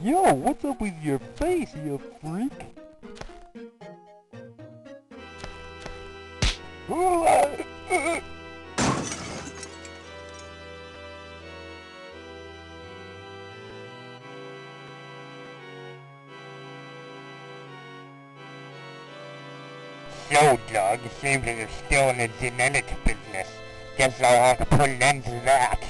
Yo, what's up with your face, you freak? So, Doug, seems that you're still in the genetics business. Guess I'll have to put an end to that.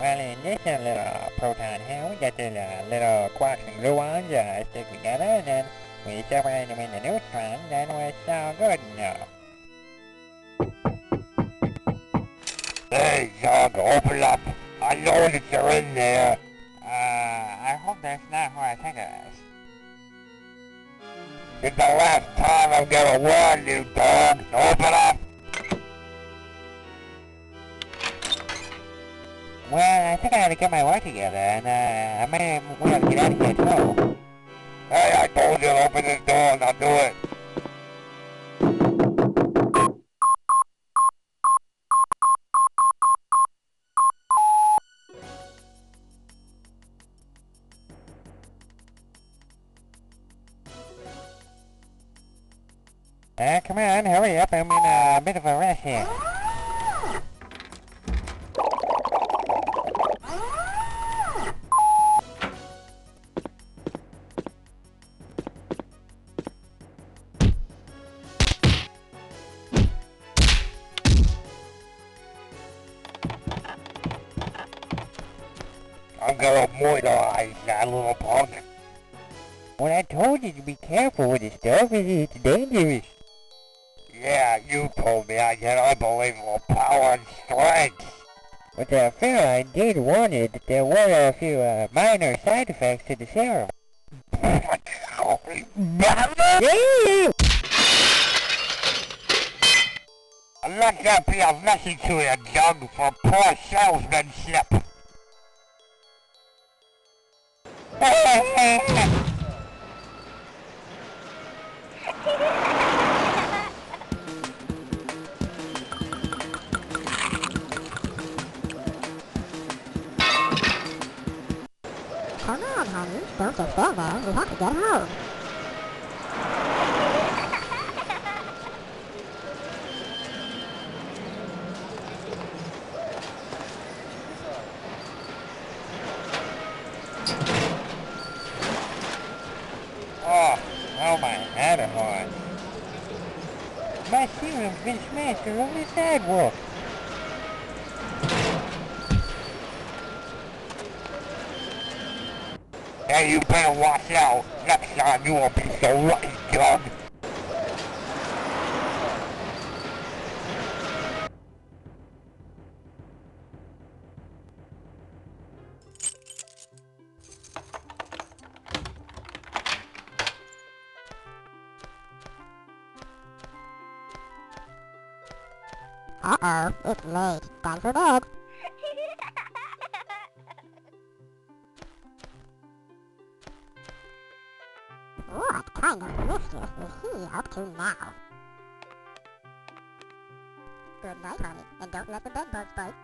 Well, in this uh, little proton here, we got these uh, little quarks and gluons uh, stick together, and then we separate them into neutrons, and we're all good now. Hey, Doug, open up! I know that you're in there! Uh, I hope that's not who I think it is. It's the last time I'm gonna warn you, Doug! Open up! Well, I think I gotta get my work together, and uh, I may we gotta get out of here too. Hey, I told you to open this door, now do it. Uh, come on, I'm gonna moisturize that little punk. Well, I told you to be careful with this stuff. It's dangerous. Yeah, you told me I had unbelievable power and strength. But uh, Phil, I did warn you that there were a few uh, minor side effects to the serum. Let that be a message to you, Doug, for poor salesmanship. Come on, honey. Don't stand there. We have to get home. Oh, oh my head hurts. My serum's been smashed over the sidewalk. Hey, you better watch out. Next time you won't be so lucky, Doug. Uh-oh, it's late. Time for bed. What kind of mischief is he up to now? Good night, honey, and don't let the bedbugs bite.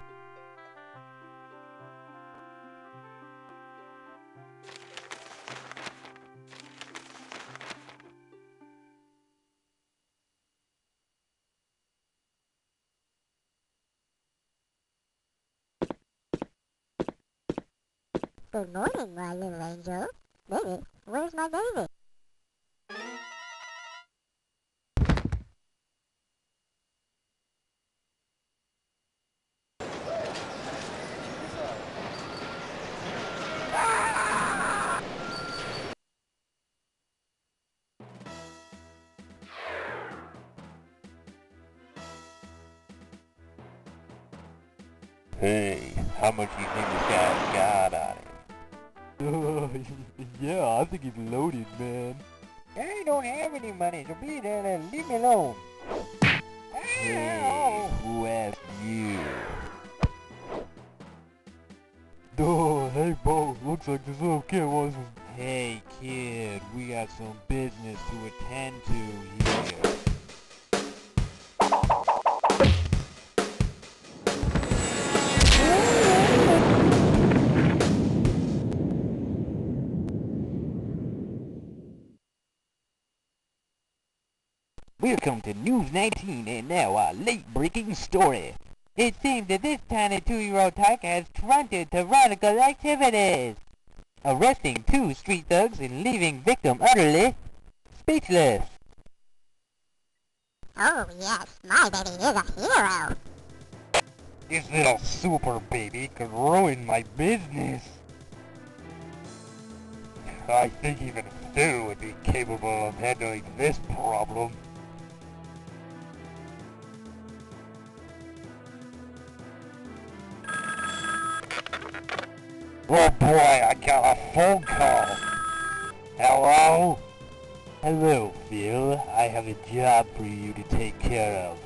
Good morning, my little angel. Baby, where's my baby? Hey, how much do you think this guy's got? yeah, I think he's loaded, man. I don't have any money, so be there and leave me alone. Hey, who asked you? Oh, hey, Bo, looks like this little kid wants some. Hey, kid, we got some business to attend to here. Welcome to News 19 and now our late breaking story. It seems that this tiny two-year-old tiger has fronted tyrannical activities, arresting two street thugs and leaving victim utterly speechless. Oh yes, my baby is a hero. This little super baby could ruin my business. I think even Stu would be capable of handling this problem. Oh boy, I got a phone call. Hello? Hello, Phil. I have a job for you to take care of.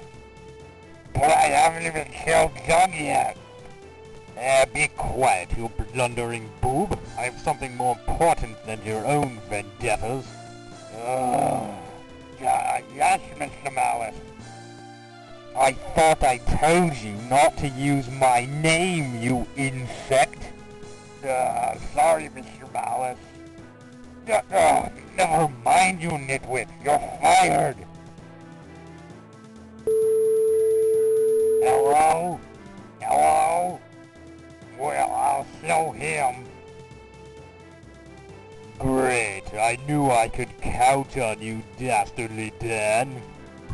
But I haven't even killed Doug yet. Eh, be quiet, you blundering boob. I have something more important than your own vendettas. Ugh. Yes, Mr. Malice. I thought I told you not to use my name, you insect. Uh, sorry, Mr. Malice. Never mind, you nitwit. You're fired. Hello? Hello? Well, I'll show him. Great. I knew I could count on you, dastardly Dan.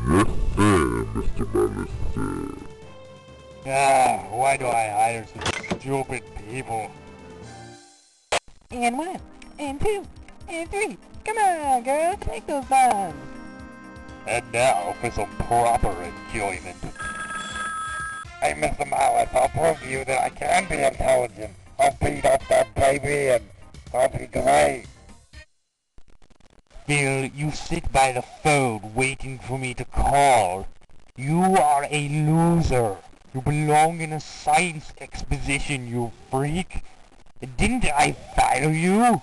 Yes, sir, Mr. Malice. Ah, why do I hire such stupid people? And one, and two, and three. Come on, girl, take those bombs. And now for some proper enjoyment. Hey, Mr. Malice, I'll prove to you that I can be intelligent. I'll beat up that baby and I'll be great. Phil, you sit by the phone waiting for me to call. You are a loser. You belong in a science exposition, you freak. Didn't I fire you?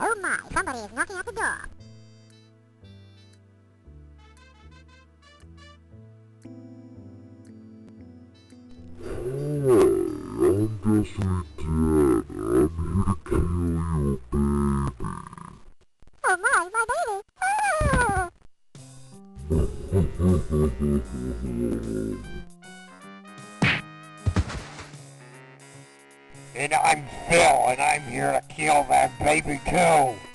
Oh my, somebody is knocking at the door. I'm Destiny Dan. Baby too.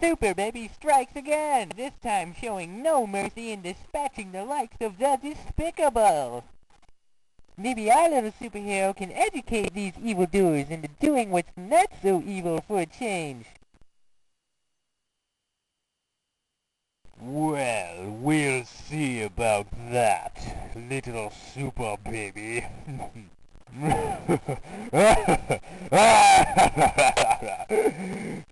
Super Baby strikes again, this time showing no mercy in dispatching the likes of the despicable. Maybe our little superhero can educate these evildoers into doing what's not so evil for a change. Well, we'll see about that, little super baby.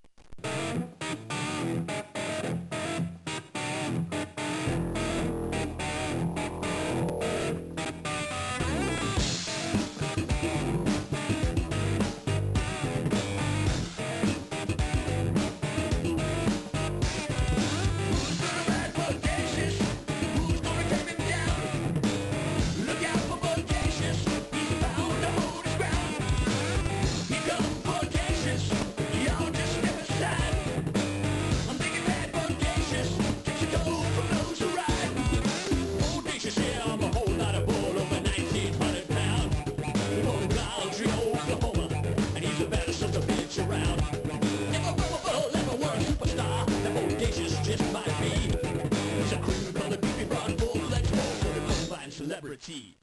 celebrity.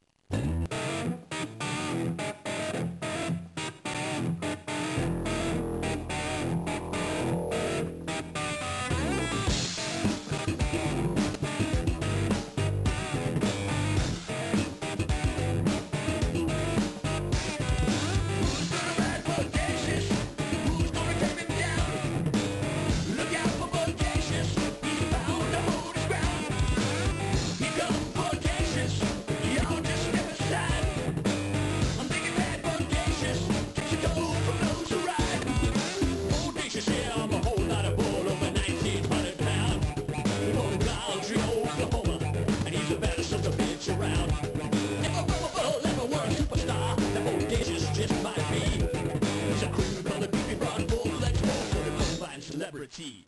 Proceed.